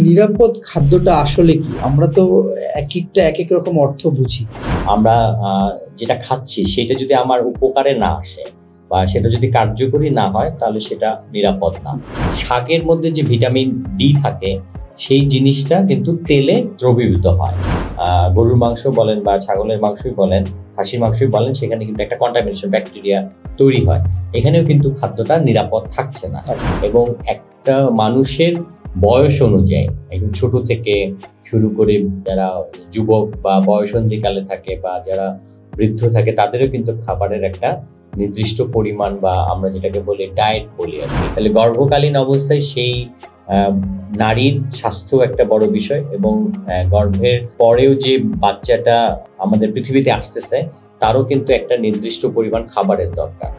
নিরাপদ খাদ্যটা আসলে কি? আমরা তো এক একটা এক এক রকম অর্থ বুঝি। আমরা যেটা খাচ্ছি সেটা যদি আমার উপকারে না আসে বা সেটা যদি কার্যকরী না হয় তাহলে সেটা নিরাপদ না। শাকের মধ্যে যে ভিটামিন ডি থাকে সেই জিনিসটা কিন্তু তেলে দ্রবীভূত হয়। আহ, গরুর মাংস বলেন বা ছাগলের মাংসই বলেন খাসির মাংসই বলেন সেখানে কিন্তু একটা কন্টামিনেশন ব্যাকটেরিয়া তৈরি হয়। এখানেও কিন্তু খাদ্যটা নিরাপদ থাকছে না। এবং একটা মানুষের বয়স অনুযায়ী, একদম ছোট থেকে শুরু করে যারা যুবক বা বয়সন্ধিকালে থাকে বা যারা বৃদ্ধ থাকে, তাদেরও কিন্তু খাবারের একটা নির্দিষ্ট পরিমাণ বা আমরা যেটাকে বলি ডায়েট বলি আর কি। তাহলে গর্ভকালীন অবস্থায় সেই নারীর স্বাস্থ্য একটা বড় বিষয় এবং গর্ভের পরেও যে বাচ্চাটা আমাদের পৃথিবীতে আসতেছে, তারও কিন্তু একটা নির্দিষ্ট পরিমাণ খাবারের দরকার।